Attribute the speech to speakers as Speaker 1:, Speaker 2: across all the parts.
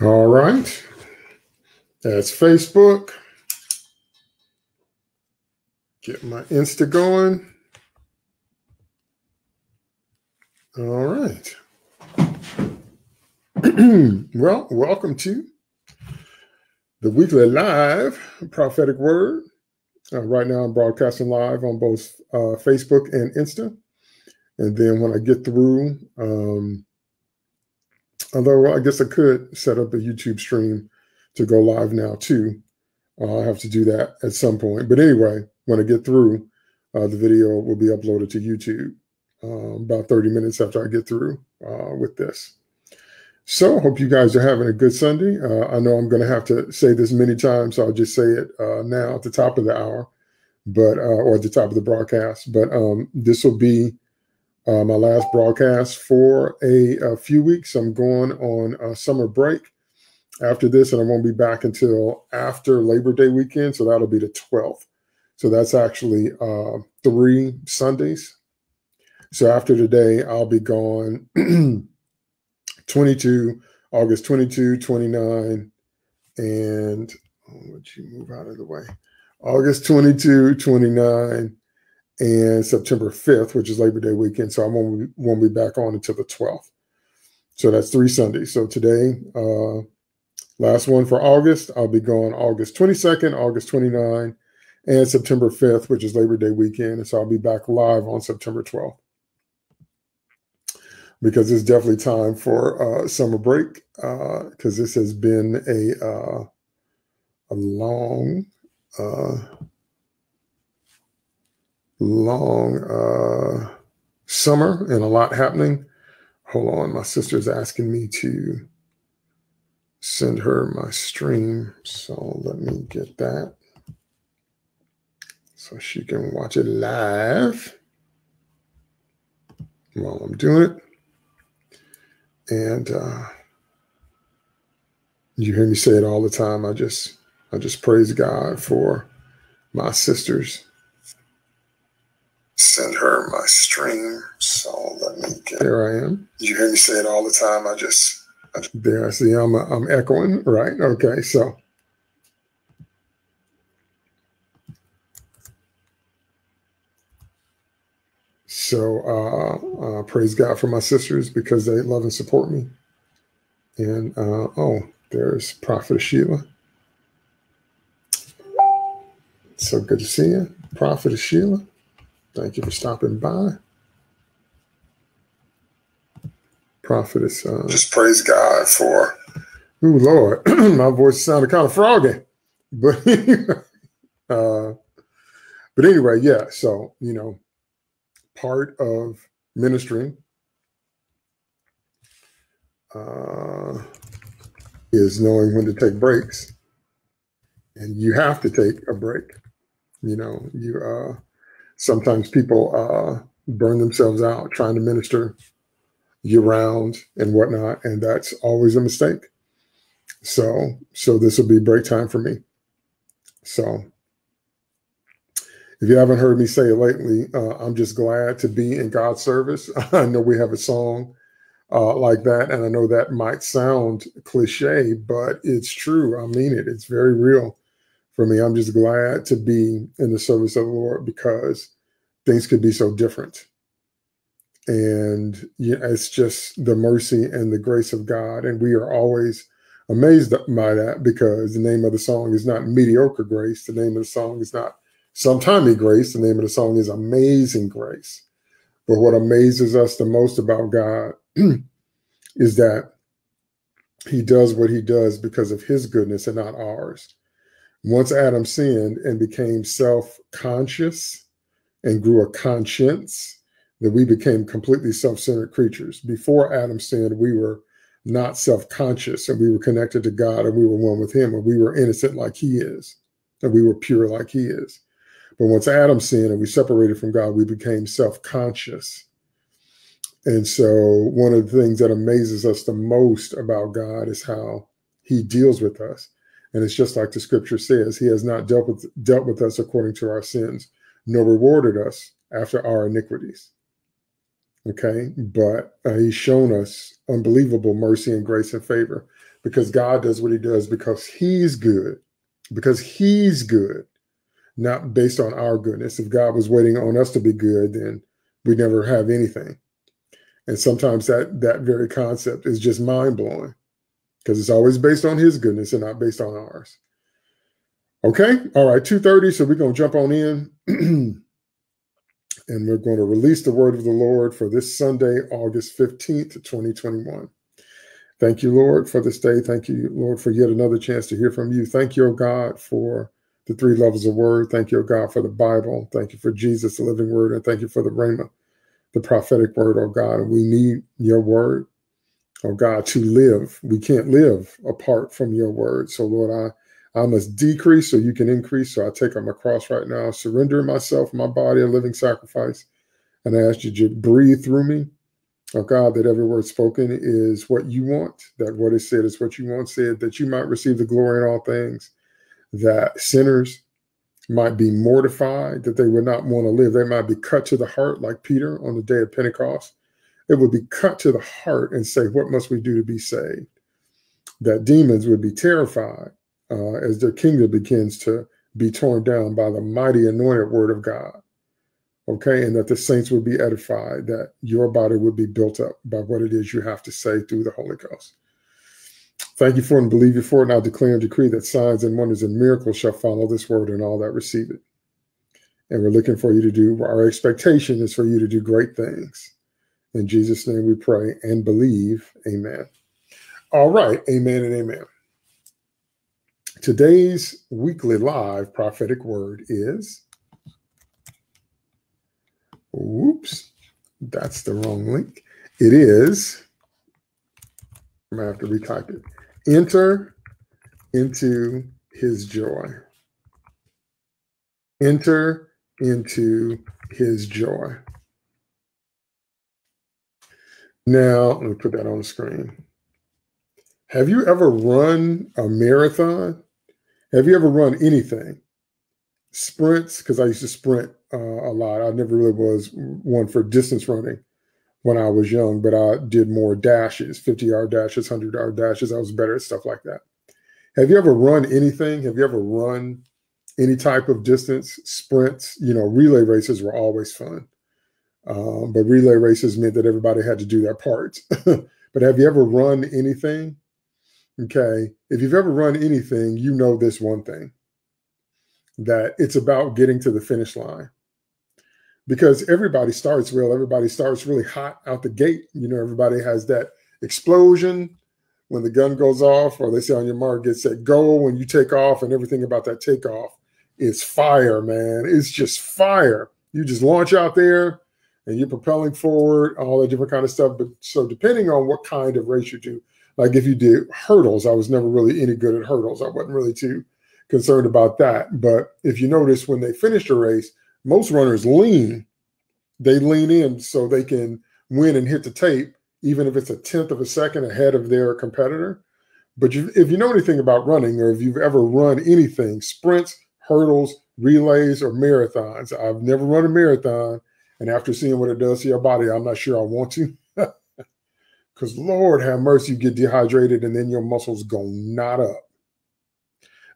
Speaker 1: All right. That's Facebook. Get my Insta going. All right. well, welcome to the weekly live prophetic word. Uh, right now, I'm broadcasting live on both uh, Facebook and Insta. And then when I get through, um, Although I guess I could set up a YouTube stream to go live now too. I'll have to do that at some point. But anyway, when I get through, uh, the video will be uploaded to YouTube um, about 30 minutes after I get through uh, with this. So, hope you guys are having a good Sunday. Uh, I know I'm going to have to say this many times, so I'll just say it uh, now at the top of the hour, but uh, or at the top of the broadcast. But um, this will be uh, my last broadcast for a, a, few weeks. I'm going on a summer break after this, and I won't be back until after Labor Day weekend. So that'll be the 12th. So that's actually uh, three Sundays. So after today, I'll be gone 22, August 22, 29, and oh, would you move out of the way? August 22, 29, and September 5th, which is Labor Day weekend. So I won't, be, won't be back on until the 12th. So that's three Sundays. So today, uh, last one for August, I'll be going August 22nd, August 29, and September 5th, which is Labor Day weekend. And so I'll be back live on September 12th because it's definitely time for uh, summer break because uh, this has been a uh, a long uh, long uh, summer and a lot happening. Hold on, my sister's asking me to send her my stream. So let me get that so she can watch it live while I'm doing it. And uh, you hear me say it all the time. I just I just praise God for my sisters send her my stream. So let me get. There I am. You hear me say it all the time. I just. I, there I see. I'm I'm echoing. Right. Okay. So. So uh, uh, praise God for my sisters because they love and support me. And uh, oh, there's Prophet Sheila. So good to see you, Prophet Sheila. Thank you for stopping by. Prophetess. Uh, Just praise God for. Oh Lord, my voice sounded kind of froggy, but uh, but anyway, yeah. So you know, part of ministering uh, is knowing when to take breaks, and you have to take a break. You know, you uh, sometimes people uh, burn themselves out trying to minister year round and whatnot, and that's always a mistake. So, so this will be break time for me. So, if you haven't heard me say it lately, uh, I'm just glad to be in God's service. I know we have a song uh, like that, and I know that might sound cliche, but it's true. I mean it. It's very real for me. I'm just glad to be in the service of the Lord because things could be so different. And it's just the mercy and the grace of God. And we are always amazed by that because the name of the song is not mediocre grace. The name of the song is not sometimey grace. The name of the song is amazing grace. But what amazes us the most about God is that he does what he does because of his goodness and not ours. Once Adam sinned and became self conscious and grew a conscience, that we became completely self centered creatures. Before Adam sinned, we were not self conscious and we were connected to God and we were one with Him and we were innocent like He is and we were pure like He is. But once Adam sinned and we separated from God, we became self conscious. And so, one of the things that amazes us the most about God is how He deals with us. And it's just like the scripture says, He has not dealt with, dealt with us according to our sins, nor rewarded us after our iniquities. Okay. But uh, he's shown us unbelievable mercy and grace and favor because God does what he does because he's good, because he's good, not based on our goodness. If God was waiting on us to be good, then we'd never have anything. And sometimes that that very concept is just mind blowing because it's always based on his goodness and not based on ours. Okay, all right, 2:30. So we're gonna jump on in. and we're going to release the word of the Lord for this Sunday, August 15th, 2021. Thank you, Lord, for this day. Thank you, Lord, for yet another chance to hear from you. Thank you, oh God, for the three levels of word. Thank you, oh God, for the Bible. Thank you for Jesus, the living word. And thank you for the Rhema, the prophetic word, oh God. We need your word, oh God, to live. We can't live apart from your word. So, Lord, I, I must decrease so you can increase. So I take up my cross right now, surrender myself, my body, a living sacrifice. And I ask you to breathe through me oh God, that every word spoken is what you want, that what is said is what you want said, that you might receive the glory in all things, that sinners might be mortified, that they would not want to live. They might be cut to the heart, like Peter on the day of Pentecost. It would be cut to the heart and say, What must we do to be saved? That demons would be terrified uh, as their kingdom begins to be torn down by the mighty anointed word of God okay, and that the saints would be edified, that your body would be built up by what it is you have to say through the Holy Ghost. Thank you for and believe you for it. Now declare and decree that signs and wonders and miracles shall follow this word and all that receive it. And we're looking for you to do, our expectation is for you to do great things. In Jesus' name we pray and believe. Amen. All right. Amen and amen. Today's weekly live prophetic word is Oops, that's the wrong link. It is, I'm going to have to retype it. Enter into his joy. Enter into his joy. Now, let me put that on the screen. Have you ever run a marathon? Have you ever run anything? Sprints, because I used to sprint uh, a lot. I never really was one for distance running when I was young, but I did more dashes, 50 yard dashes, 100 yard dashes. I was better at stuff like that. Have you ever run anything? Have you ever run any type of distance, sprints? You know, relay races were always fun. Um, but relay races meant that everybody had to do their part. but have you ever run anything? Okay. If you've ever run anything, you know this one thing that it's about getting to the finish line because everybody starts real. Everybody starts really hot out the gate. You know, everybody has that explosion when the gun goes off, or they say on your mark, get set, go when you take off, and everything about that takeoff is fire, man. It's just fire. You just launch out there and you're propelling forward, all that different kind of stuff. But so depending on what kind of race you do, like if you did hurdles, I was never really any good at hurdles. I wasn't really too concerned about that. But if you notice when they finish a race, most runners lean. They lean in so they can win and hit the tape, even if it's a tenth of a second ahead of their competitor. But you, if you know anything about running, or if you've ever run anything, sprints, hurdles, relays, or marathons, I've never run a marathon. And after seeing what it does to your body, I'm not sure I want to. Because Lord have mercy, you get dehydrated and then your muscles go knot up.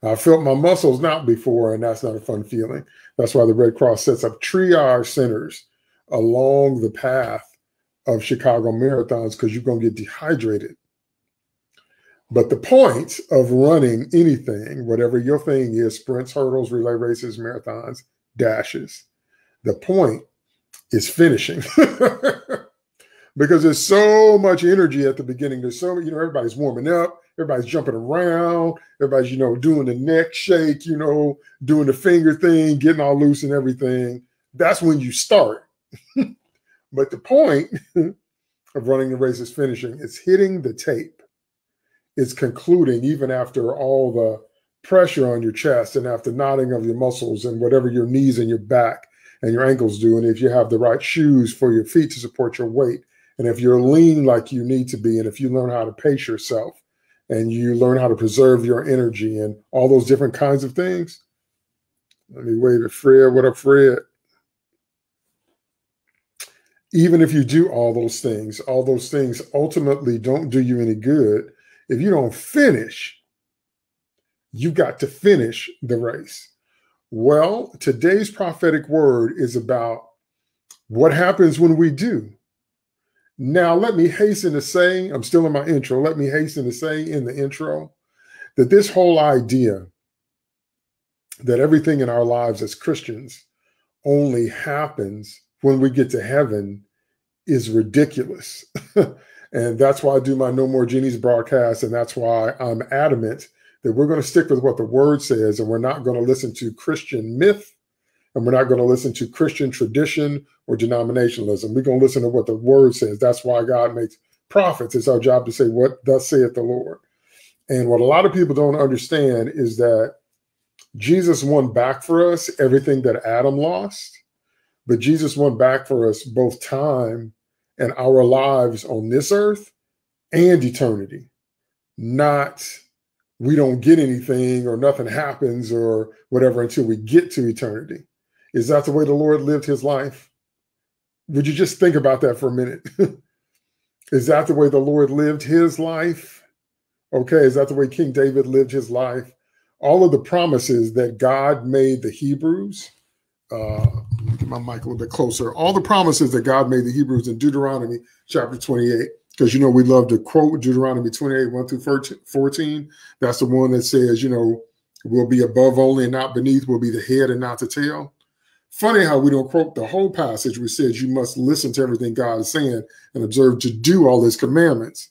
Speaker 1: I felt my muscles knot before, and that's not a fun feeling. That's why the Red Cross sets up triage centers along the path of Chicago marathons because you're going to get dehydrated. But the point of running anything, whatever your thing is sprints, hurdles, relay races, marathons, dashes the point is finishing. because there's so much energy at the beginning. There's so, you know, everybody's warming up, everybody's jumping around, everybody's, you know, doing the neck shake, you know, doing the finger thing, getting all loose and everything. That's when you start. but the point of running the race is finishing. It's hitting the tape. It's concluding even after all the pressure on your chest and after knotting of your muscles and whatever your knees and your back and your ankles do. And if you have the right shoes for your feet to support your weight, and if you're lean like you need to be, and if you learn how to pace yourself and you learn how to preserve your energy and all those different kinds of things. Let me wave at Fred. What up, Fred? even if you do all those things, all those things ultimately don't do you any good. If you don't finish, you got to finish the race. Well, today's prophetic word is about what happens when we do. Now, let me hasten to say, I'm still in my intro, let me hasten to say in the intro that this whole idea that everything in our lives as Christians only happens when we get to heaven is ridiculous. and that's why I do my No More Genies broadcast. And that's why I'm adamant that we're going to stick with what the word says and we're not going to listen to Christian myth and we're not going to listen to Christian tradition or denominationalism. We're going to listen to what the word says. That's why God makes prophets. It's our job to say, What thus saith the Lord. And what a lot of people don't understand is that Jesus won back for us everything that Adam lost. But Jesus won back for us both time and our lives on this earth and eternity. Not we don't get anything or nothing happens or whatever until we get to eternity. Is that the way the Lord lived his life? Would you just think about that for a minute? is that the way the Lord lived his life? Okay, is that the way King David lived his life? All of the promises that God made the Hebrews uh, get my mic a little bit closer. All the promises that God made the Hebrews in Deuteronomy chapter 28, because you know we love to quote Deuteronomy 28, 1 through 14. That's the one that says, you know, we'll be above only and not beneath, we'll be the head and not the tail. Funny how we don't quote the whole passage, which says you must listen to everything God is saying and observe to do all his commandments.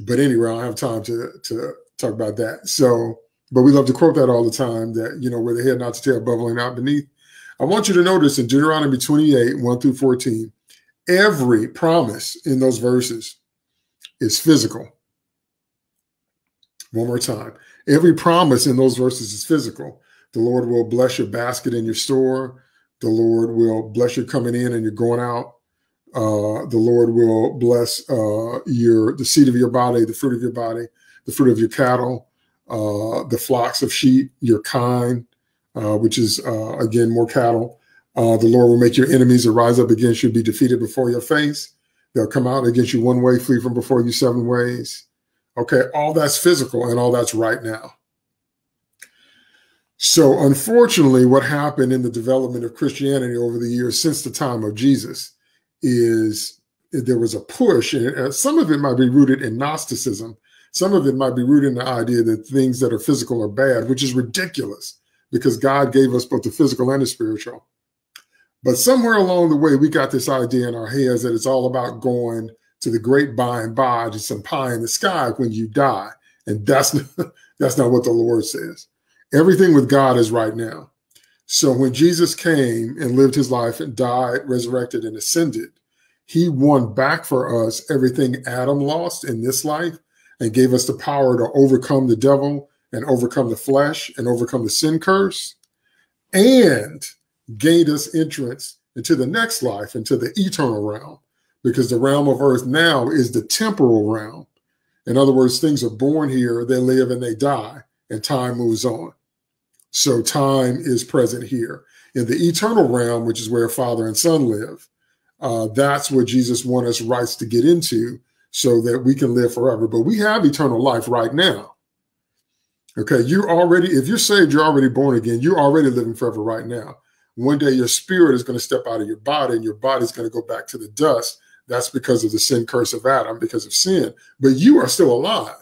Speaker 1: But anyway, I don't have time to, to talk about that. So, but we love to quote that all the time that, you know, we're the head, not the tail, above only, not beneath. I want you to notice in Deuteronomy 28, 1 through 14, every promise in those verses is physical. One more time. Every promise in those verses is physical. The Lord will bless your basket in your store. The Lord will bless your coming in and you're going out. Uh, the Lord will bless uh, your the seed of your body, the fruit of your body, the fruit of your cattle, uh, the flocks of sheep, your kine, uh, which is uh, again more cattle. Uh, the Lord will make your enemies that rise up against you be defeated before your face. They'll come out against you one way, flee from before you seven ways. Okay, all that's physical and all that's right now. So, unfortunately, what happened in the development of Christianity over the years since the time of Jesus is there was a push, and some of it might be rooted in Gnosticism. Some of it might be rooted in the idea that things that are physical are bad, which is ridiculous because God gave us both the physical and the spiritual. But somewhere along the way, we got this idea in our heads that it's all about going to the great by and by to some pie in the sky when you die. And that's not, that's not what the Lord says. Everything with God is right now. So when Jesus came and lived his life and died, resurrected, and ascended, he won back for us everything Adam lost in this life and gave us the power to overcome the devil and overcome the flesh and overcome the sin curse and gained us entrance into the next life, into the eternal realm, because the realm of earth now is the temporal realm. In other words, things are born here, they live and they die, and time moves on. So time is present here. In the eternal realm, which is where Father and Son live, uh, that's what Jesus wants us rights to get into so that we can live forever. But we have eternal life right now. Okay, you're already, if you're saved, you're already born again. You're already living forever right now. One day your spirit is going to step out of your body and your body's going to go back to the dust. That's because of the sin curse of Adam, because of sin. But you are still alive.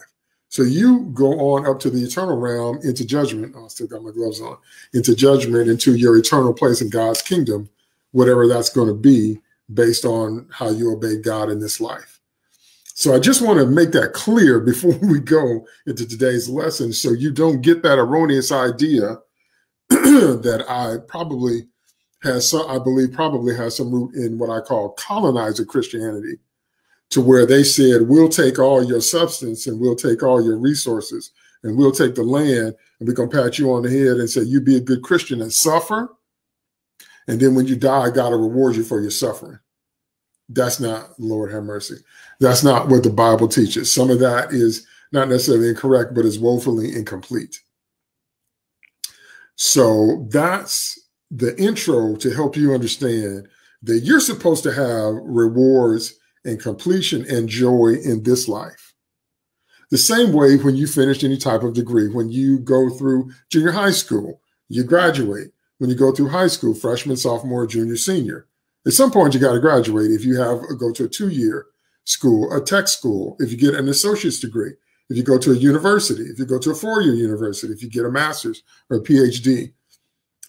Speaker 1: So you go on up to the eternal realm into judgment. Oh, I still got my gloves on. Into judgment, into your eternal place in God's kingdom, whatever that's going to be based on how you obey God in this life. So I just want to make that clear before we go into today's lesson so you don't get that erroneous idea that I probably has some, I believe probably has some root in what I call colonizer Christianity, to where they said, we'll take all your substance and we'll take all your resources and we'll take the land and we're going to pat you on the head and say, you be a good Christian and suffer. And then when you die, God will reward you for your suffering. That's not, Lord have mercy. That's not what the Bible teaches. Some of that is not necessarily incorrect, but is woefully incomplete. So that's the intro to help you understand that you're supposed to have rewards and completion and joy in this life. The same way when you finish any type of degree, when you go through junior high school, you graduate. When you go through high school, freshman, sophomore, junior, senior, at some point you got to graduate. If you have go to a two-year school, a tech school, if you get an associate's degree, if you go to a university, if you go to a four-year university, if you get a master's or a PhD,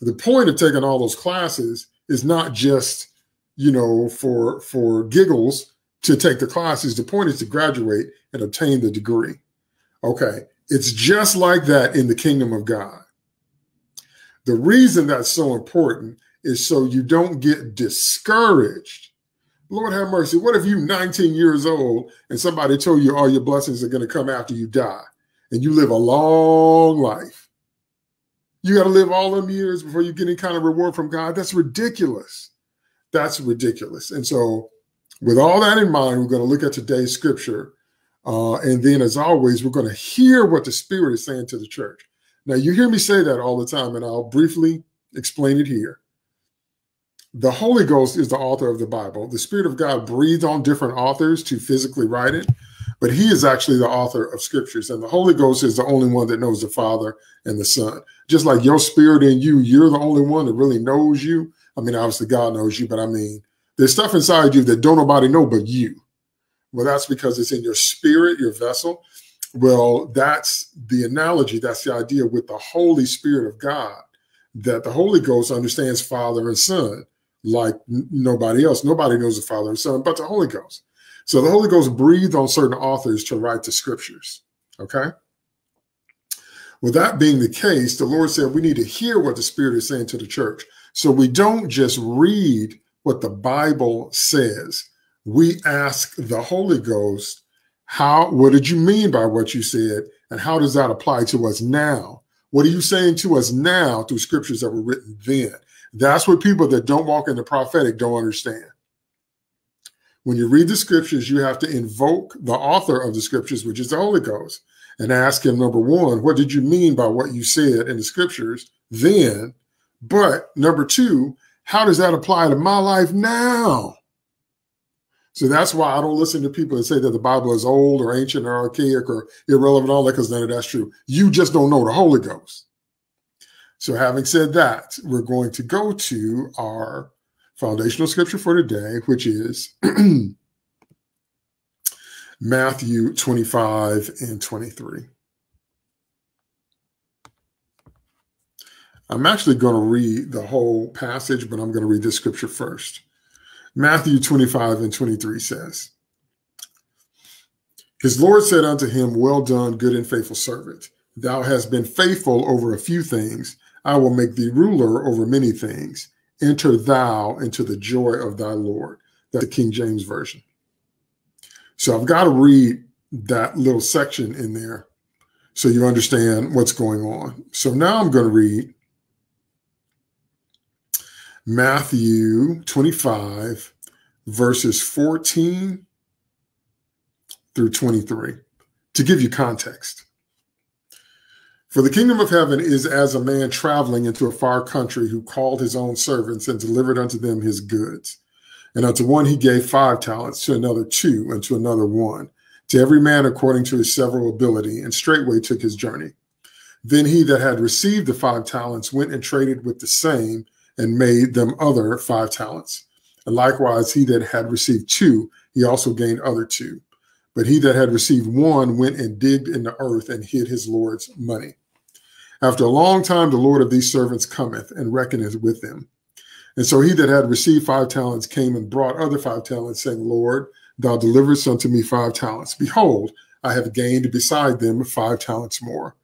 Speaker 1: the point of taking all those classes is not just you know for for giggles to take the classes. The point is to graduate and obtain the degree. Okay, it's just like that in the kingdom of God. The reason that's so important is so you don't get discouraged. Lord have mercy. What if you 19 years old and somebody told you all your blessings are going to come after you die and you live a long life? You got to live all them years before you get any kind of reward from God. That's ridiculous. That's ridiculous. And so, with all that in mind, we're going to look at today's scripture. Uh, and then, as always, we're going to hear what the Spirit is saying to the church. Now, you hear me say that all the time, and I'll briefly explain it here. The Holy Ghost is the author of the Bible. The Spirit of God breathed on different authors to physically write it, but He is actually the author of scriptures. And the Holy Ghost is the only one that knows the Father and the Son. Just like your spirit in you, you're the only one that really knows you. I mean, obviously, God knows you, but I mean, there's stuff inside you that don't nobody know but you. Well, that's because it's in your spirit, your vessel. Well, that's the analogy, that's the idea with the Holy Spirit of God, that the Holy Ghost understands Father and Son like nobody else. Nobody knows the Father and Son but the Holy Ghost. So the Holy Ghost breathed on certain authors to write the scriptures. Okay. With that being the case, the Lord said we need to hear what the Spirit is saying to the church. So we don't just read what the Bible says. We ask the Holy Ghost, how what did you mean by what you said? And how does that apply to us now? What are you saying to us now through scriptures that were written then? That's what people that don't walk in the prophetic don't understand. When you read the scriptures, you have to invoke the author of the scriptures, which is the Holy Ghost, and ask him, number one, what did you mean by what you said in the scriptures then? But number two, how does that apply to my life now? So that's why I don't listen to people that say that the Bible is old or ancient or archaic or irrelevant, all that, because none of that's true. You just don't know the Holy Ghost. So, having said that, we're going to go to our foundational scripture for today, which is Matthew 25 and 23. I'm actually going to read the whole passage, but I'm going to read this scripture first. Matthew 25 and 23 says, His Lord said unto him, Well done, good and faithful servant. Thou hast been faithful over a few things. I will make thee ruler over many things. Enter thou into the joy of thy Lord. That's the King James Version. So I've got to read that little section in there so you understand what's going on. So now I'm going to read Matthew 25, verses 14 through 23, to give you context. For the kingdom of heaven is as a man traveling into a far country who called his own servants and delivered unto them his goods. And unto one he gave five talents, to another two, and to another one, to every man according to his several ability, and straightway took his journey. Then he that had received the five talents went and traded with the same and made them other five talents. And likewise, he that had received two, he also gained other two. But he that had received one went and digged in the earth and hid his Lord's money. After a long time, the Lord of these servants cometh and reckoneth with them. And so he that had received five talents came and brought other five talents, saying, Lord, thou deliverest unto me five talents. Behold, I have gained beside them five talents more.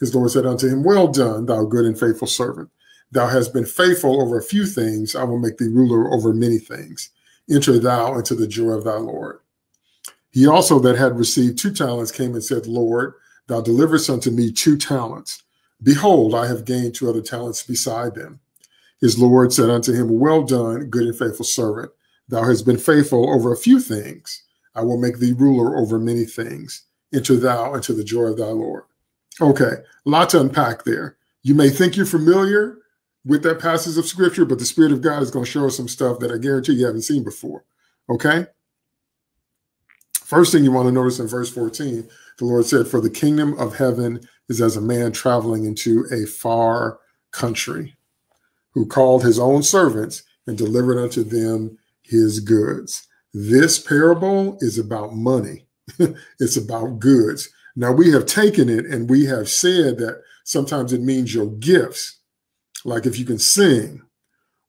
Speaker 1: His Lord said unto him, Well done, thou good and faithful servant. Thou hast been faithful over a few things. I will make thee ruler over many things. Enter thou into the joy of thy Lord. He also that had received two talents came and said, Lord, thou deliverest unto me two talents. Behold, I have gained two other talents beside them. His Lord said unto him, Well done, good and faithful servant. Thou hast been faithful over a few things. I will make thee ruler over many things. Enter thou into the joy of thy Lord. Okay, a lot to unpack there. You may think you're familiar with that passage of scripture, but the Spirit of God is going to show us some stuff that I guarantee you haven't seen before. Okay? First thing you want to notice in verse 14, the Lord said, For the kingdom of heaven is as a man traveling into a far country who called his own servants and delivered unto them his goods. This parable is about money, it's about goods. Now, we have taken it and we have said that sometimes it means your gifts, like if you can sing,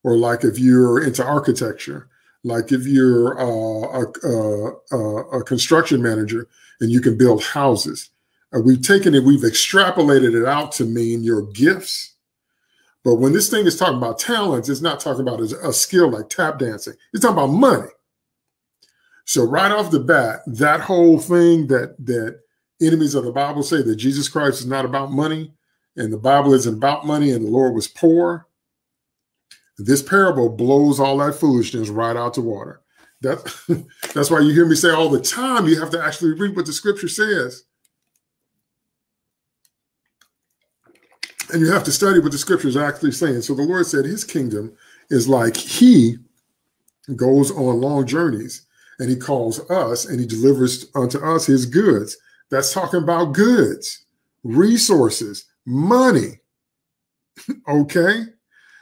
Speaker 1: or like if you're into architecture, like if you're uh, a, a, a, construction manager and you can build houses. Uh, we've taken it, we've extrapolated it out to mean your gifts but when this thing is talking about talents, it's not talking about a, a skill like tap dancing. It's talking about money. So right off the bat, that whole thing that that enemies of the Bible say that Jesus Christ is not about money and the Bible isn't about money and the Lord was poor. This parable blows all that foolishness right out the water. That, that's why you hear me say all the time, you have to actually read what the scripture says. And you have to study what the scriptures are actually saying. So the Lord said his kingdom is like he goes on long journeys and he calls us and he delivers unto us his goods. That's talking about goods, resources, money. okay?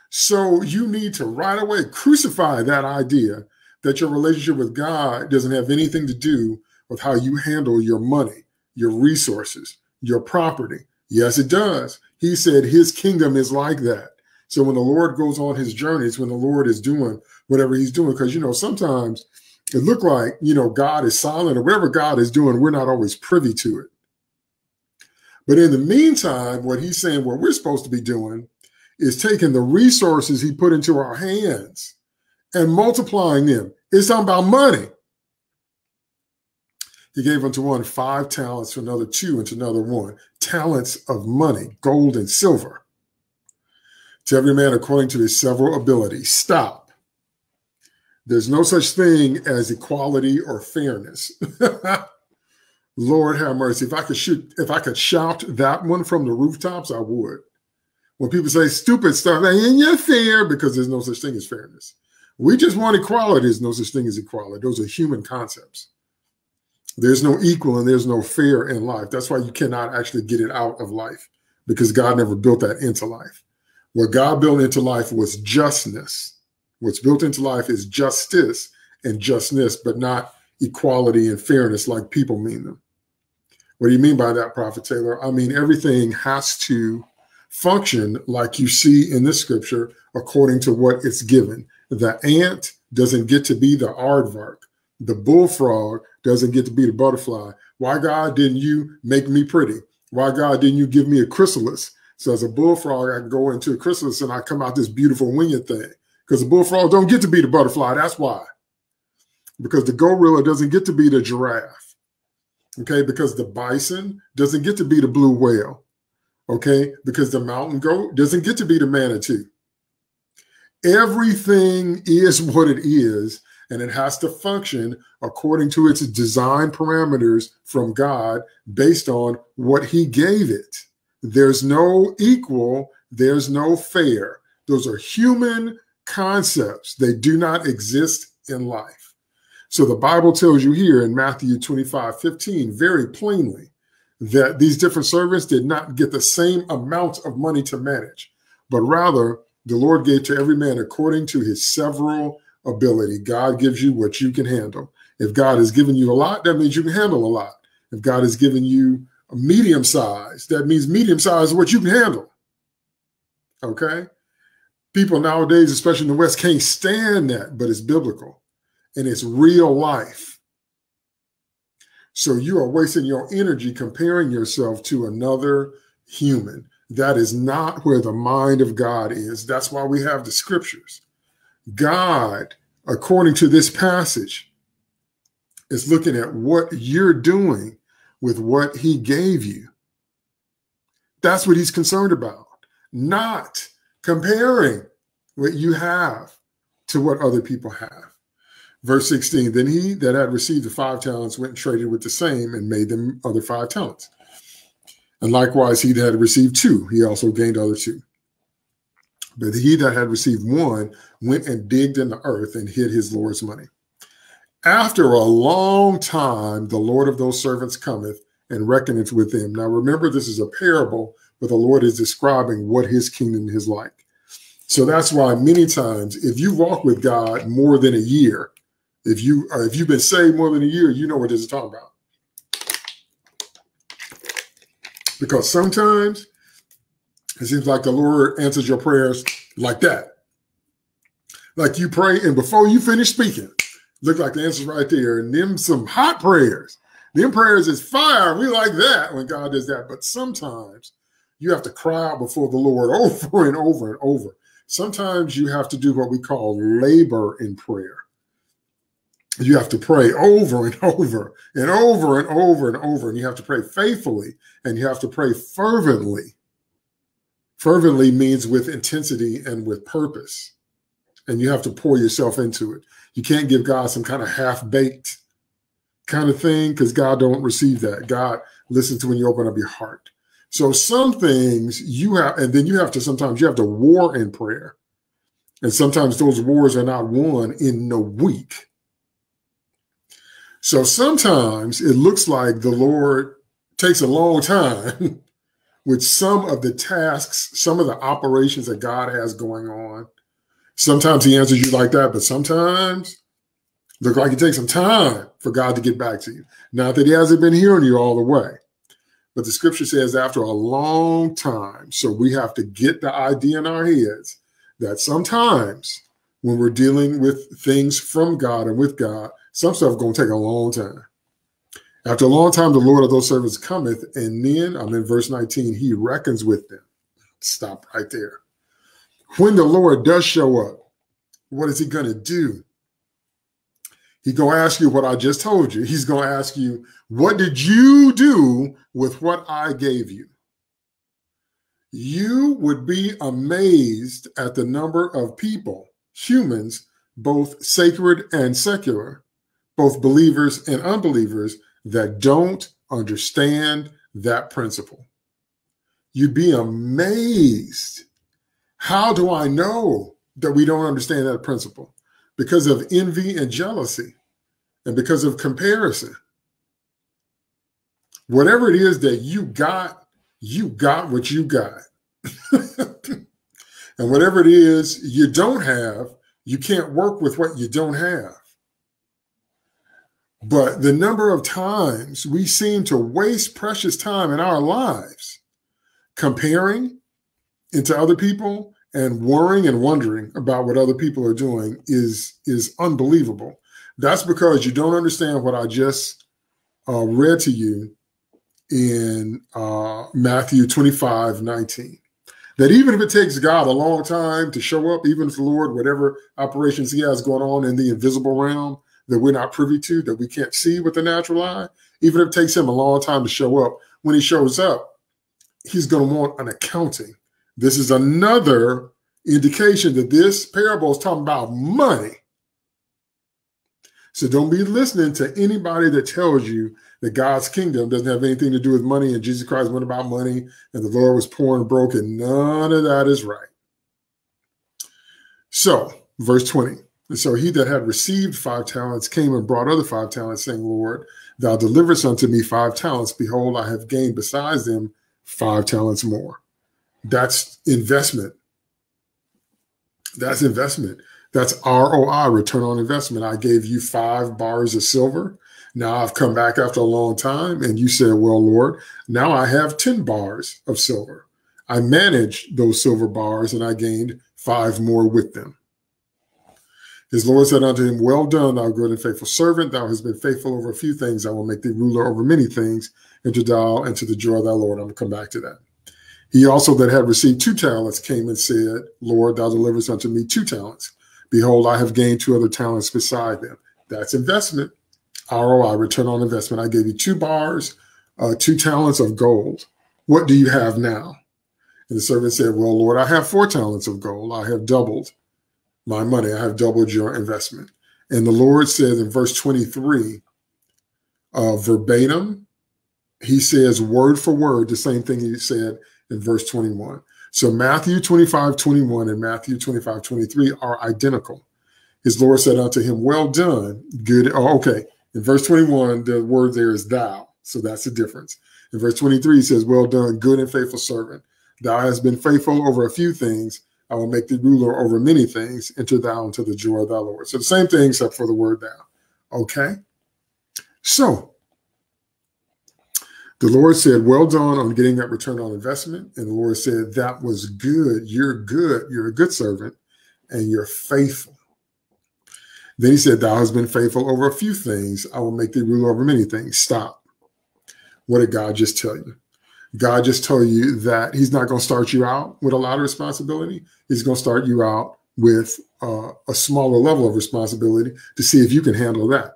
Speaker 1: So you need to right away crucify that idea that your relationship with God doesn't have anything to do with how you handle your money, your resources, your property. Yes, it does he said his kingdom is like that. So when the Lord goes on his journeys, when the Lord is doing whatever he's doing, because, you know, sometimes it look like, you know, God is silent or whatever God is doing, we're not always privy to it. But in the meantime, what he's saying, what we're supposed to be doing is taking the resources he put into our hands and multiplying them. It's talking about money. He gave unto one five talents, to another two, and to another one. Talents of money, gold and silver. To every man according to his several abilities. Stop. There's no such thing as equality or fairness. Lord have mercy. If I could shoot, if I could shout that one from the rooftops, I would. When people say stupid stuff, ain't you fair? Because there's no such thing as fairness. We just want equality. There's no such thing as equality. Those are human concepts. There's no equal and there's no fair in life. That's why you cannot actually get it out of life because God never built that into life. What God built into life was justness. What's built into life is justice and justness, but not equality and fairness like people mean them. What do you mean by that, Prophet Taylor? I mean, everything has to function like you see in this scripture according to what it's given. The ant doesn't get to be the aardvark. The bullfrog doesn't get to be the butterfly. Why, God, didn't you make me pretty? Why, God, didn't you give me a chrysalis? So as a bullfrog, I go into a chrysalis and I come out this beautiful winged thing. Because the bullfrog don't get to be the butterfly. That's why. Because the gorilla doesn't get to be the giraffe. Okay. Because the bison doesn't get to be the blue whale. Okay. Because the mountain goat doesn't get to be the manatee. Everything is what it is and it has to function according to its design parameters from God based on what He gave it. There's no equal, there's no fair. Those are human concepts, they do not exist in life. So the Bible tells you here in Matthew 25 15 very plainly that these different servants did not get the same amount of money to manage, but rather the Lord gave to every man according to his several ability. God gives you what you can handle. If God has given you a lot, that means you can handle a lot. If God has given you a medium size, that means medium size is what you can handle. Okay? People nowadays, especially in the West, can't stand that, but it's biblical and it's real life. So you are wasting your energy comparing yourself to another human. That is not where the mind of God is. That's why we have the scriptures. God, according to this passage, is looking at what you're doing with what he gave you. That's what he's concerned about, not comparing what you have to what other people have. Verse 16 Then he that had received the five talents went and traded with the same and made them other five talents. And likewise, he that had received two, he also gained other two. But he that had received one went and digged in the earth and hid his Lord's money. After a long time, the Lord of those servants cometh and reckoneth with them. Now remember, this is a parable, but the Lord is describing what his kingdom is like. So that's why many times, if you walk with God more than a year, if you uh, if you've been saved more than a year, you know what this is talking about. Because sometimes it seems like the Lord answers your prayers like that. Like you pray, and before you finish speaking, look like the answer's right there. And them some hot prayers. Them prayers is fire. We like that when God does that. But sometimes you have to cry out before the Lord over and over and over. Sometimes you have to do what we call labor in prayer. You have to pray over and over and over and over and over. And you have to pray faithfully and you have to pray fervently Fervently means with intensity and with purpose. And you have to pour yourself into it. You can't give God some kind of half-baked kind of thing because God don't receive that. God listens to when you open up your heart. So some things you have, and then you have to sometimes you have to war in prayer. And sometimes those wars are not won in a week. So sometimes it looks like the Lord takes a long time with some of the tasks, some of the operations that God has going on. Sometimes he answers you like that, but sometimes look like it takes some time for God to get back to you. Not that he hasn't been hearing you all the way, but the scripture says after a long time. So we have to get the idea in our heads that sometimes when we're dealing with things from God and with God, some stuff going to take a long time. After a long time, the Lord of those servants cometh, and then I'm in verse 19, he reckons with them. Stop right there. When the Lord does show up, what is he going to do? He's going to ask you what I just told you. He's going to ask you, what did you do with what I gave you? You would be amazed at the number of people, humans, both sacred and secular, both believers and unbelievers, that don't understand that principle. You'd be amazed. How do I know that we don't understand that principle? Because of envy and jealousy and because of comparison. Whatever it is that you got, you got what you got. and whatever it is you don't have, you can't work with what you don't have. But the number of times we seem to waste precious time in our lives comparing into other people and worrying and wondering about what other people are doing is is unbelievable. That's because you don't understand what I just uh, read to you in uh, Matthew 25, 19. That even if it takes God a long time to show up, even if the Lord, whatever operations he has going on in the invisible realm, that we're not privy to, that we can't see with the natural eye, even if it takes him a long time to show up, when he shows up, he's going to want an accounting. This is another indication that this parable is talking about money. So don't be listening to anybody that tells you that God's kingdom doesn't have anything to do with money and Jesus Christ went about money and the Lord was poor and broken. None of that is right. So, verse 20. And so he that had received five talents came and brought other five talents, saying, Lord, thou deliverest unto me five talents. Behold, I have gained besides them five talents more. That's investment. That's investment. That's ROI, return on investment. I gave you five bars of silver. Now I've come back after a long time and you said, Well, Lord, now I have 10 bars of silver. I managed those silver bars and I gained five more with them. His Lord said unto him, Well done, thou good and faithful servant. Thou hast been faithful over a few things. I will make thee ruler over many things. Enter thou into the joy of thy Lord. I'm going to come back to that. He also that had received two talents came and said, Lord, thou deliverest unto me two talents. Behold, I have gained two other talents beside them. That's investment. ROI, return on investment. I gave you two bars, uh, two talents of gold. What do you have now? And the servant said, Well, Lord, I have four talents of gold. I have doubled my money. I have doubled your investment. And the Lord says in verse 23, uh, verbatim, he says word for word the same thing he said in verse 21. So Matthew 25, 21 and Matthew 25, 23 are identical. His Lord said unto him, Well done, good. Oh, okay. In verse 21, the word there is thou. So that's the difference. In verse 23, he says, Well done, good and faithful servant. Thou hast been faithful over a few things. I will make thee ruler over many things. Enter thou into the joy of thy Lord. So the same thing except for the word thou. Okay. So the Lord said, Well done on getting that return on investment. And the Lord said, That was good. You're good. You're a good servant and you're faithful. Then he said, Thou hast been faithful over a few things. I will make thee ruler over many things. Stop. What did God just tell you? God just told you that He's not going to start you out with a lot of responsibility. He's going to start you out with uh, a smaller level of responsibility to see if you can handle that.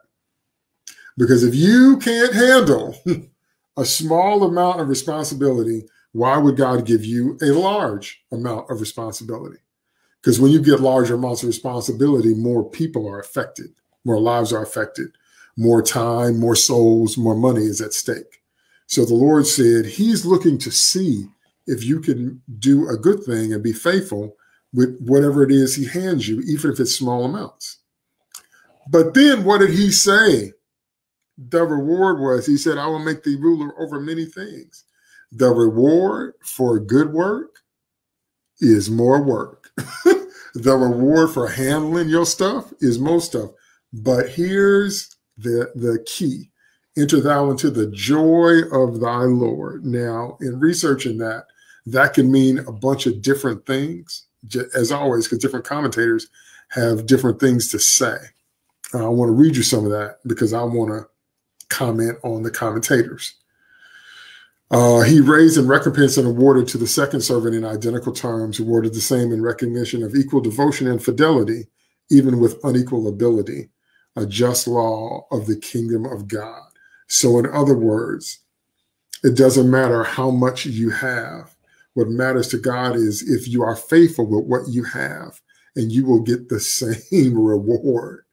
Speaker 1: Because if you can't handle a small amount of responsibility, why would God give you a large amount of responsibility? Because when you get larger amounts of responsibility, more people are affected, more lives are affected, more time, more souls, more money is at stake. So the Lord said, He's looking to see if you can do a good thing and be faithful with whatever it is He hands you, even if it's small amounts. But then what did He say? The reward was, He said, I will make thee ruler over many things. The reward for good work is more work. the reward for handling your stuff is most stuff. But here's the, the key enter thou into the joy of thy Lord. Now, in researching that, that can mean a bunch of different things, as always, because different commentators have different things to say. Uh, I want to read you some of that because I want to comment on the commentators. Uh, he raised and recompensed and awarded to the second servant in identical terms, awarded the same in recognition of equal devotion and fidelity, even with unequal ability, a just law of the kingdom of God. So, in other words, it doesn't matter how much you have. What matters to God is if you are faithful with what you have, and you will get the same reward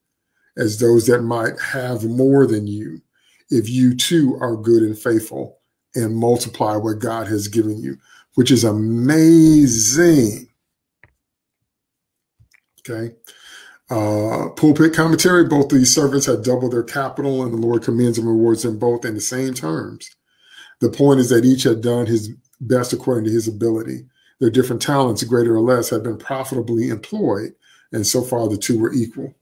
Speaker 1: as those that might have more than you if you too are good and faithful and multiply what God has given you, which is amazing. Okay. Uh, pulpit commentary, both these servants have doubled their capital, and the Lord commends and rewards them both in the same terms. The point is that each had done his best according to his ability. Their different talents, greater or less, had been profitably employed, and so far the two were equal.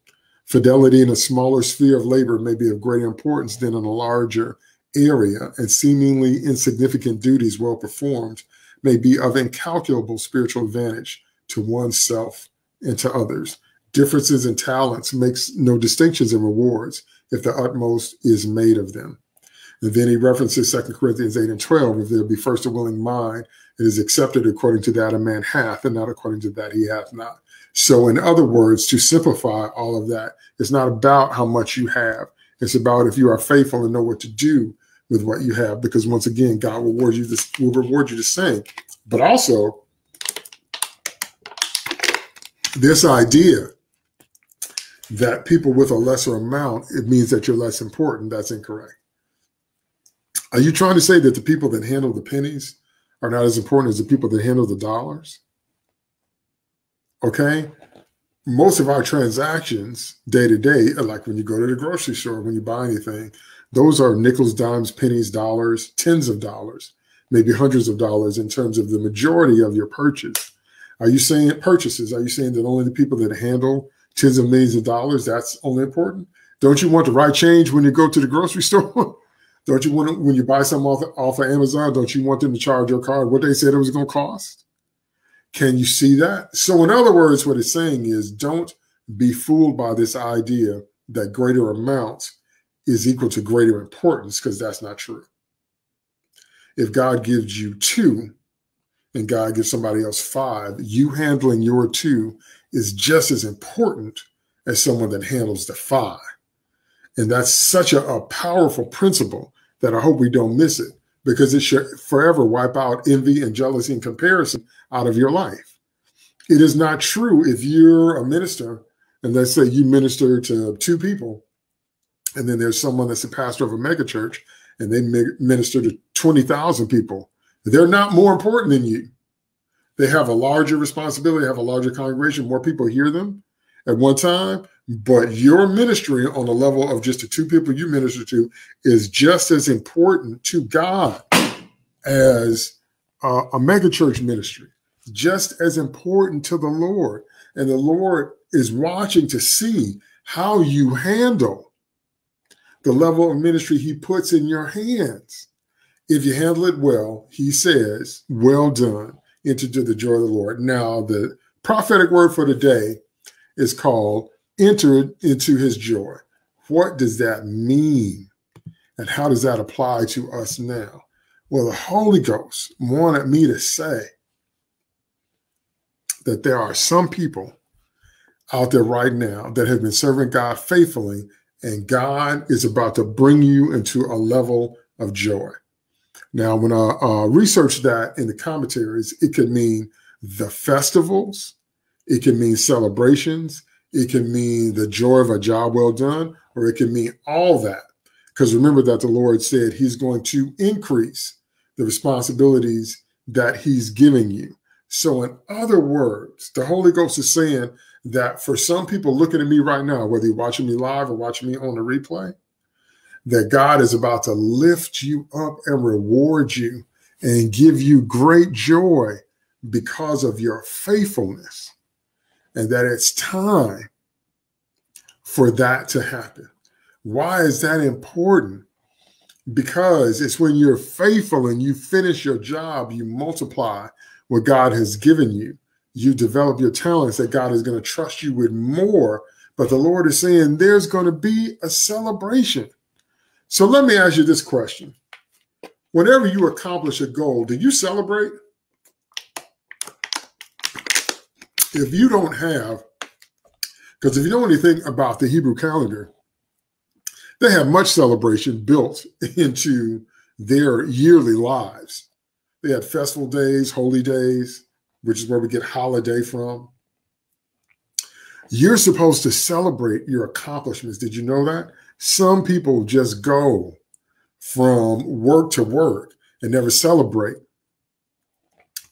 Speaker 1: Fidelity in a smaller sphere of labor may be of greater importance than in a larger area, and seemingly insignificant duties well performed may be of incalculable spiritual advantage to oneself and to others. Differences in talents makes no distinctions in rewards if the utmost is made of them. And then he references 2 Corinthians 8 and 12. If there be first a willing mind, it is accepted according to that a man hath, and not according to that he hath not. So, in other words, to simplify all of that, it's not about how much you have. It's about if you are faithful and know what to do with what you have, because once again, God will reward you this will reward you the same. But also, this idea that people with a lesser amount, it means that you're less important. That's incorrect. Are you trying to say that the people that handle the pennies are not as important as the people that handle the dollars? Okay. Most of our transactions day to day, like when you go to the grocery store, when you buy anything, those are nickels, dimes, pennies, dollars, tens of dollars, maybe hundreds of dollars in terms of the majority of your purchase. Are you saying purchases? Are you saying that only the people that handle tens of millions of dollars, that's only important? Don't you want the right change when you go to the grocery store? don't you want to, when you buy something off, off of Amazon, don't you want them to charge your card what they said it was going to cost? Can you see that? So, in other words, what it's saying is don't be fooled by this idea that greater amounts is equal to greater importance, because that's not true. If God gives you two and God gives somebody else five, you handling your two is just as important as someone that handles the five. And that's such a, a powerful principle that I hope we don't miss it because it should forever wipe out envy and jealousy and comparison out of your life. It is not true if you're a minister and let's say you minister to two people, and then there's someone that's a pastor of a megachurch and they minister to 20,000 people. They're not more important than you. They have a larger responsibility, have a larger congregation, more people hear them at one time. But your ministry on the level of just the two people you minister to is just as important to God as a megachurch ministry, just as important to the Lord. And the Lord is watching to see how you handle the level of ministry he puts in your hands. If you handle it well, he says, Well done, into the joy of the Lord. Now, the prophetic word for today is called Enter into his joy. What does that mean? And how does that apply to us now? Well, the Holy Ghost wanted me to say that there are some people out there right now that have been serving God faithfully, and God is about to bring you into a level of joy. Now, when I uh, researched that in the commentaries, it could mean the festivals, it can mean celebrations, it can mean the joy of a job well done, or it can mean all that. Because remember that the Lord said He's going to increase the responsibilities that he's giving you. So, in other words, the Holy Ghost is saying that for some people looking at me right now, whether you're watching me live or watching me on the replay, that God is about to lift you up and reward you and give you great joy because of your faithfulness. And that it's time for that to happen. Why is that important? because it's when you're faithful and you finish your job, you multiply what God has given you. You develop your talents that God is going to trust you with more. But the Lord is saying there's going to be a celebration. So let me ask you this question. Whenever you accomplish a goal, do you celebrate? If you don't have, because if you know anything about the Hebrew calendar, they have much celebration built into their yearly lives. They had festival days, holy days, which is where we get holiday from. You're supposed to celebrate your accomplishments. Did you know that? Some people just go from work to work and never celebrate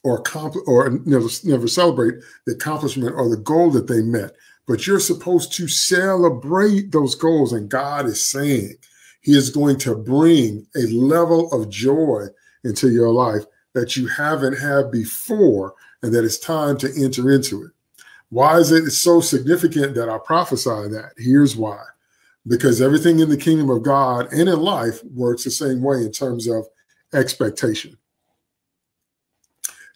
Speaker 1: or or never, never celebrate the accomplishment or the goal that they met but you're supposed to celebrate those goals. And God is saying He is going to bring a level of joy into your life that you haven't had before, and that it's time to enter into it. Why is it so significant that I prophesy that? Here's why. Because everything in the kingdom of God and in life works the same way in terms of expectation.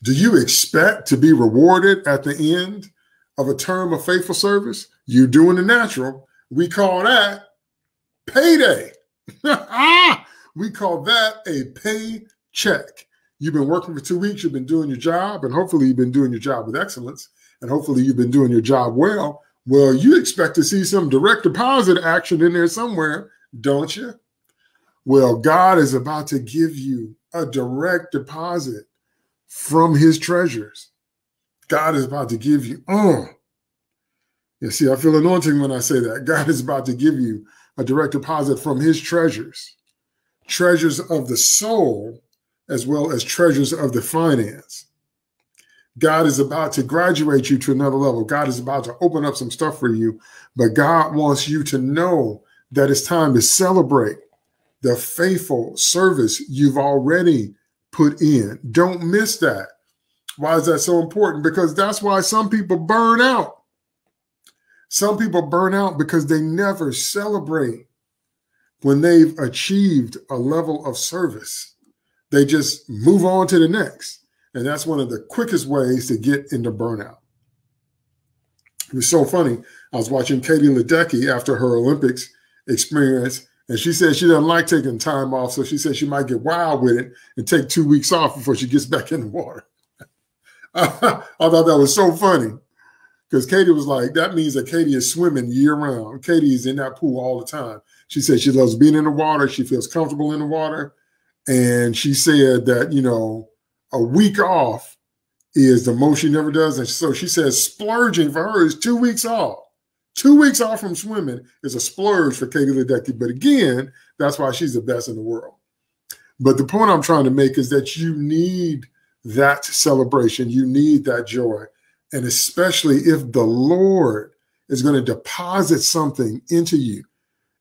Speaker 1: Do you expect to be rewarded at the end of a term of faithful service, you doing in the natural. We call that payday. we call that a paycheck. You've been working for two weeks, you've been doing your job, and hopefully you've been doing your job with excellence, and hopefully you've been doing your job well. Well, you expect to see some direct deposit action in there somewhere, don't you? Well, God is about to give you a direct deposit from his treasures. God is about to give you, oh, you see, I feel anointing when I say that. God is about to give you a direct deposit from his treasures, treasures of the soul, as well as treasures of the finance. God is about to graduate you to another level. God is about to open up some stuff for you, but God wants you to know that it's time to celebrate the faithful service you've already put in. Don't miss that. Why is that so important? Because that's why some people burn out. Some people burn out because they never celebrate when they've achieved a level of service. They just move on to the next. And that's one of the quickest ways to get into burnout. It was so funny. I was watching Katie Ledecky after her Olympics experience, and she said she doesn't like taking time off. So she said she might get wild with it and take two weeks off before she gets back in the water. I thought that was so funny because Katie was like, that means that Katie is swimming year round. Katie is in that pool all the time. She said she loves being in the water. She feels comfortable in the water. And she said that, you know, a week off is the most she never does. And so she says splurging for her is two weeks off. Two weeks off from swimming is a splurge for Katie Ledecky. But again, that's why she's the best in the world. But the point I'm trying to make is that you need that celebration. You need that joy. And especially if the Lord is going to deposit something into you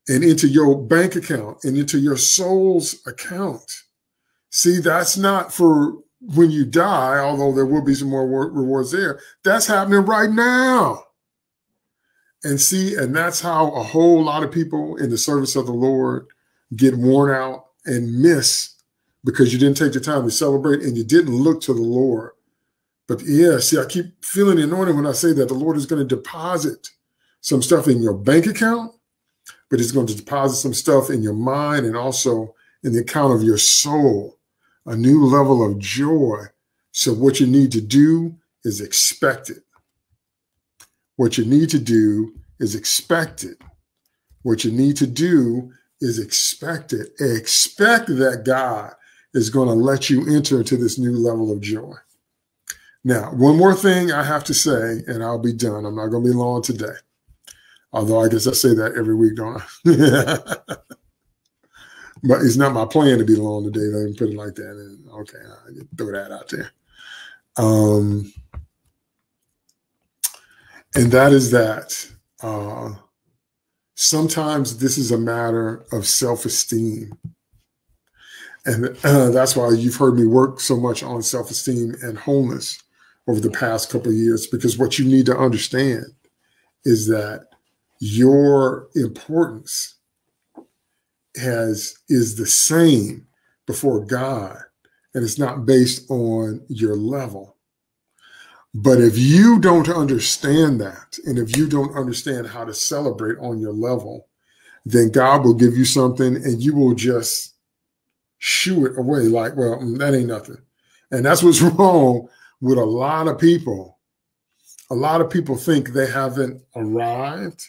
Speaker 1: and into your bank account and into your soul's account. See, that's not for when you die, although there will be some more rewards there. That's happening right now. And see, and that's how a whole lot of people in the service of the Lord get worn out and miss because you didn't take the time to celebrate and you didn't look to the Lord. But yeah, see, I keep feeling anointed when I say that the Lord is going to deposit some stuff in your bank account, but He's going to deposit some stuff in your mind and also in the account of your soul, a new level of joy. So, what you need to do is expect it. What you need to do is expect it. What you need to do is expect it. Expect that God is going to let you enter into this new level of joy. Now, one more thing I have to say, and I'll be done. I'm not going to be long today. Although I guess I say that every week, don't I? but it's not my plan to be long today. Let me put it like that. And okay, I throw that out there. Um, and that is that. Uh, sometimes this is a matter of self-esteem and uh, that's why you've heard me work so much on self-esteem and wholeness over the past couple of years because what you need to understand is that your importance has is the same before God and it's not based on your level. But if you don't understand that, and if you don't understand how to celebrate on your level, then God will give you something and you will just shoo it away like, well, mm, that ain't nothing. And that's what's wrong with a lot of people. A lot of people think they haven't arrived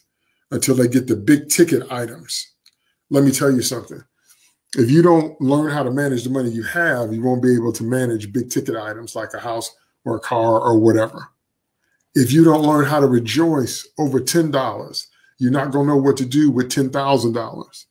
Speaker 1: until they get the big ticket items. Let me tell you something. If you don't learn how to manage the money you have, you won't be able to manage big ticket items like a house or a car or whatever. If you don't learn how to rejoice over $10, you're not going to know what to do with $10,000.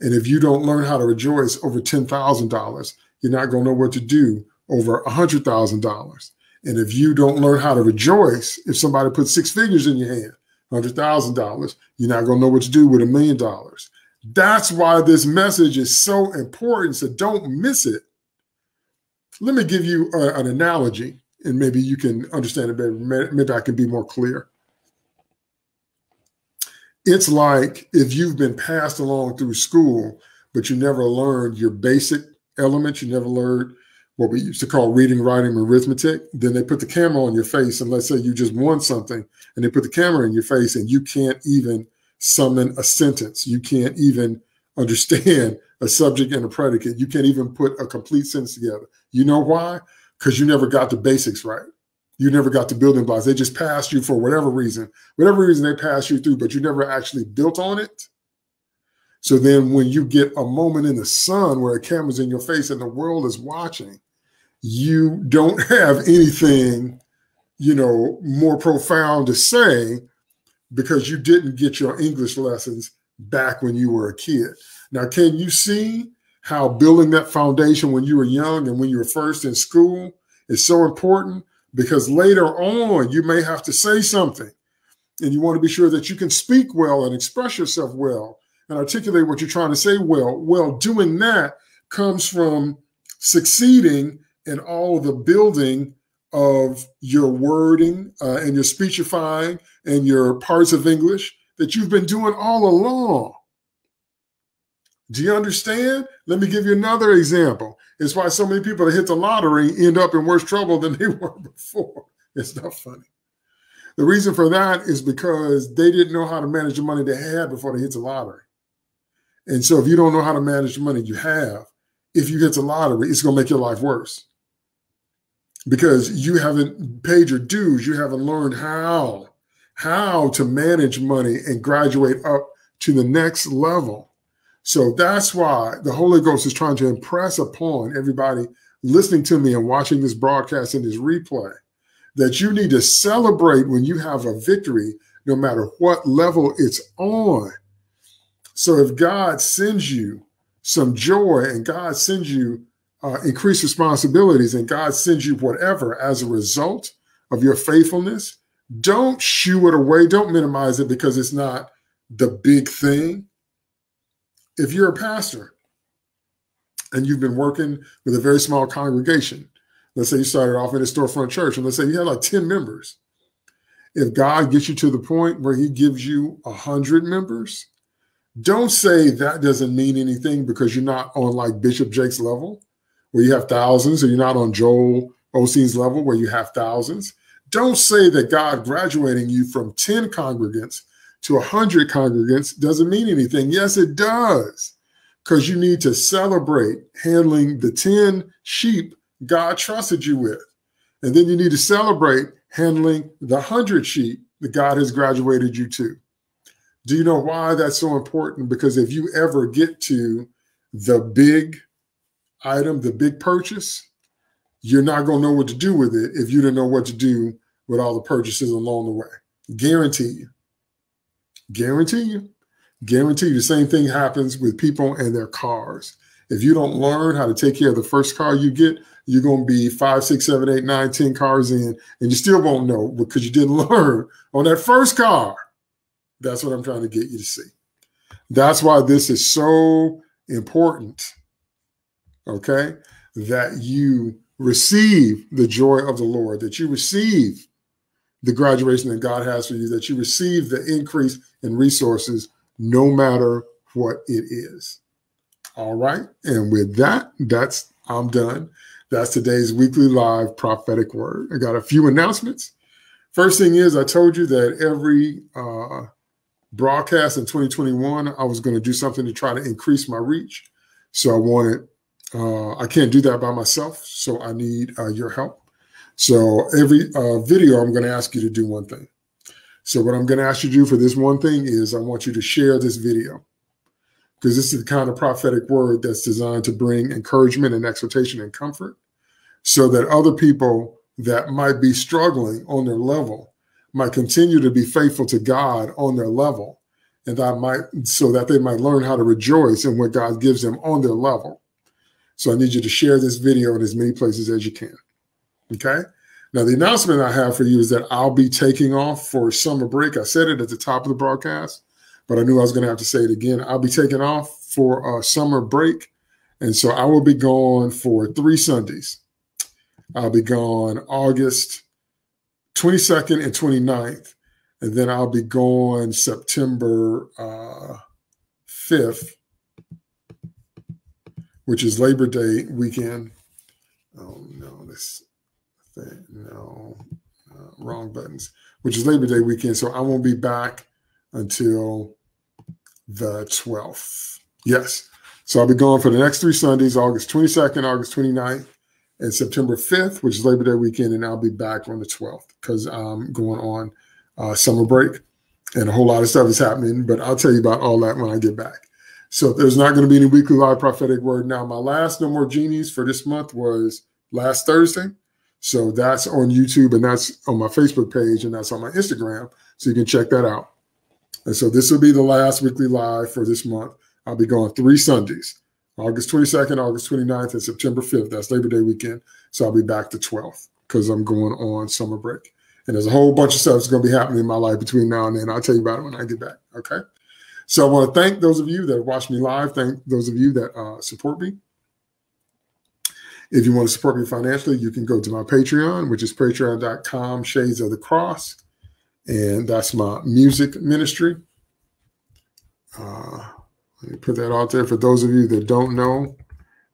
Speaker 1: And if you don't learn how to rejoice over $10,000, you're not going to know what to do over $100,000. And if you don't learn how to rejoice, if somebody puts six figures in your hand, $100,000, you're not going to know what to do with a million dollars. That's why this message is so important. So don't miss it. Let me give you a, an analogy and maybe you can understand it better. Maybe I can be more clear. It's like if you've been passed along through school, but you never learned your basic elements, you never learned what we used to call reading, writing, arithmetic. Then they put the camera on your face, and let's say you just won something, and they put the camera in your face, and you can't even summon a sentence. You can't even understand a subject and a predicate. You can't even put a complete sentence together. You know why? Because you never got the basics right. You never got the building blocks. They just passed you for whatever reason, whatever reason they passed you through, but you never actually built on it. So then when you get a moment in the sun where a camera's in your face and the world is watching, you don't have anything, you know, more profound to say because you didn't get your English lessons back when you were a kid. Now, can you see how building that foundation when you were young and when you were first in school is so important? Because later on, you may have to say something and you want to be sure that you can speak well and express yourself well and articulate what you're trying to say well. Well, doing that comes from succeeding in all the building of your wording uh, and your speechifying and your parts of English that you've been doing all along. Do you understand? Let me give you another example. It's why so many people that hit the lottery end up in worse trouble than they were before. It's not funny. The reason for that is because they didn't know how to manage the money they had before they hit the lottery. And so if you don't know how to manage the money you have, if you hit the lottery, it's going to make your life worse because you haven't paid your dues. You haven't learned how, how to manage money and graduate up to the next level. So that's why the Holy Ghost is trying to impress upon everybody listening to me and watching this broadcast and this replay that you need to celebrate when you have a victory, no matter what level it's on. So if God sends you some joy and God sends you uh, increased responsibilities and God sends you whatever as a result of your faithfulness, don't shoo it away. Don't minimize it because it's not the big thing. If you're a pastor and you've been working with a very small congregation, let's say you started off in a storefront church, and let's say you had like 10 members. If God gets you to the point where he gives you hundred members, don't say that doesn't mean anything because you're not on like Bishop Jakes' level where you have thousands, or you're not on Joel Osteen's level where you have thousands. Don't say that God graduating you from 10 congregants to 100 congregants doesn't mean anything. Yes, it does, because you need to celebrate handling the 10 sheep God trusted you with. And then you need to celebrate handling the 100 sheep that God has graduated you to. Do you know why that's so important? Because if you ever get to the big item, the big purchase, you're not going to know what to do with it if you didn't know what to do with all the purchases along the way. Guarantee you. Guarantee you. Guarantee you the same thing happens with people and their cars. If you don't learn how to take care of the first car you get, you're going to be five, six, seven, eight, nine, ten cars in, and you still won't know because you didn't learn on that first car. That's what I'm trying to get you to see. That's why this is so important okay, that you receive the joy of the Lord, that you receive the graduation that God has for you, that you receive the increase in resources no matter what it is. All right. And with that, that's I'm done. That's today's weekly live prophetic word. I got a few announcements. First thing is, I told you that every uh, broadcast in 2021, I was going to do something to try to increase my reach. So I wanted uh, I can't do that by myself, so I need uh, your help. So every uh, video, I'm going to ask you to do one thing. So what I'm going to ask you to do for this one thing is I want you to share this video because this is the kind of prophetic word that's designed to bring encouragement and exhortation and comfort so that other people that might be struggling on their level might continue to be faithful to God on their level and that might so that they might learn how to rejoice in what God gives them on their level so I need you to share this video in as many places as you can. Okay. Now, the announcement I have for you is that I'll be taking off for summer break. I said it at the top of the broadcast, but I knew I was going to have to say it again. I'll be taking off for a summer break. And so I will be gone for three Sundays. I'll be gone August 22nd and 29th. And then I'll be gone September uh, 5th which is Labor Day weekend. Oh no, this thing, no, uh, wrong buttons. Which is Labor Day weekend, so I won't be back until the 12th. Yes, so I'll be gone for the next three Sundays: August 22nd, August 29th, and September 5th, which is Labor Day weekend, and I'll be back on the 12th because I'm going on uh, summer break, and a whole lot of stuff is happening. But I'll tell you about all that when I get back. So there's not going to be any weekly live prophetic word. Now, my last No More Genies for this month was last Thursday. So that's on YouTube and that's on my Facebook page and that's on my Instagram. So you can check that out. And so this will be the last weekly live for this month. I'll be going three Sundays, August 22nd, August 29th, and September 5th. That's Labor Day weekend. So I'll be back the 12th because I'm going on summer break. And there's a whole bunch of stuff that's going to be happening in my life between now and then. I'll tell you about it when I get back. Okay. So I want to thank those of you that watch me live. Thank those of you that uh, support me. If you want to support me financially, you can go to my Patreon, which is patreon.com shades of the cross. And that's my music ministry. Uh, let me put that out there for those of you that don't know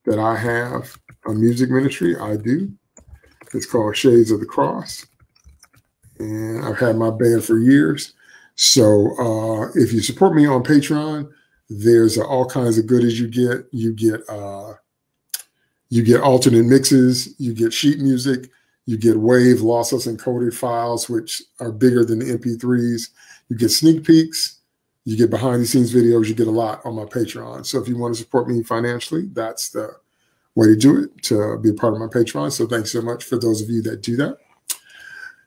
Speaker 1: that I have a music ministry. I do. It's called Shades of the Cross. And I've had my band for years. So uh, if you support me on Patreon, there's uh, all kinds of goodies you get. You get uh, you get alternate mixes, you get sheet music, you get wave lossless encoded files, which are bigger than the MP3s. You get sneak peeks, you get behind the scenes videos, you get a lot on my Patreon. So if you want to support me financially, that's the way to do it to be a part of my Patreon. So thanks so much for those of you that do that.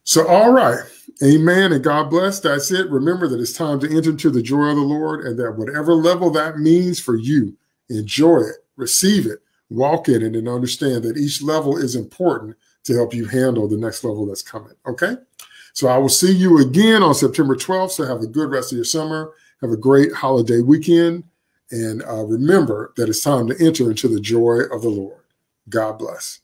Speaker 1: So, all right. Amen. And God bless. That's it. Remember that it's time to enter into the joy of the Lord and that whatever level that means for you, enjoy it, receive it, walk in it and understand that each level is important to help you handle the next level that's coming. Okay. So I will see you again on September 12th. So have a good rest of your summer. Have a great holiday weekend. And uh, remember that it's time to enter into the joy of the Lord. God bless.